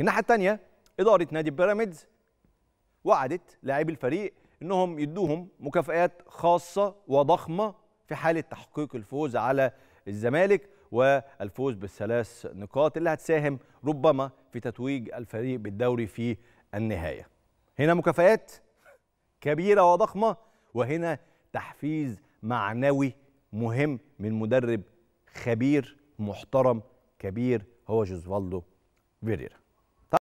الناحية الثانية إدارة نادي بيراميدز وعدت لاعبي الفريق إنهم يدوهم مكافآت خاصة وضخمة في حالة تحقيق الفوز على الزمالك والفوز بالثلاث نقاط اللي هتساهم ربما في تتويج الفريق بالدوري في النهاية. هنا مكافآت كبيرة وضخمة وهنا تحفيز معنوي مهم من مدرب خبير محترم كبير هو جوزفالدو فيريرا